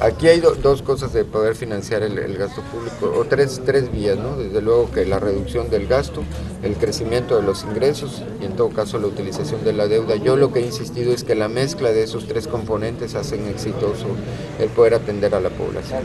Aquí hay dos cosas de poder financiar el, gasto público, o tres, tres vías, ¿no? Desde luego que la reducción del gasto, el crecimiento de los ingresos y en todo caso la utilización de la deuda. Yo lo que he insistido es que la mezcla de esos tres componentes hacen exitoso el poder atender a la población.